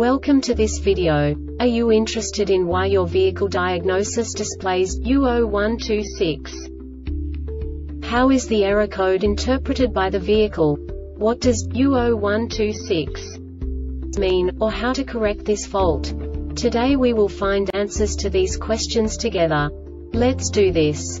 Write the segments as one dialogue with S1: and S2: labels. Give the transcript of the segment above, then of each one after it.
S1: Welcome to this video. Are you interested in why your vehicle diagnosis displays U0126? How is the error code interpreted by the vehicle? What does U0126 mean, or how to correct this fault? Today we will find answers to these questions together. Let's do this.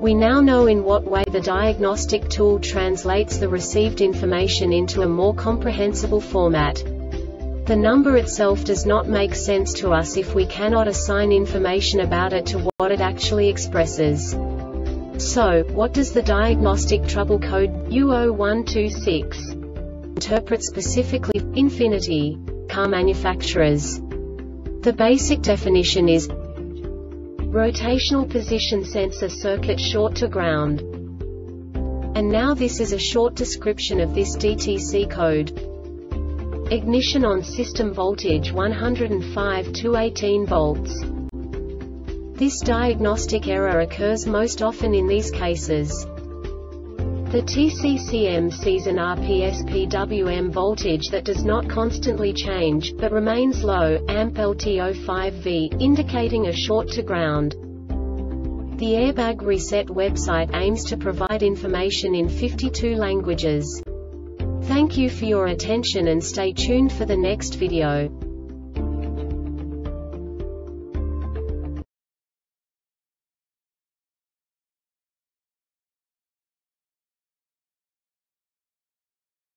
S1: We now know in what way the diagnostic tool translates the received information into a more comprehensible format. The number itself does not make sense to us if we cannot assign information about it to what it actually expresses. So, what does the diagnostic trouble code U0126 interpret specifically infinity car manufacturers? The basic definition is rotational position sensor circuit short to ground. And now this is a short description of this DTC code. Ignition on system voltage 105 to 18 volts. This diagnostic error occurs most often in these cases. The TCCM sees an RPS-PWM voltage that does not constantly change, but remains low, amp LT05V, indicating a short to ground. The Airbag Reset website aims to provide information in 52 languages. Thank you for your attention and stay tuned for the next video.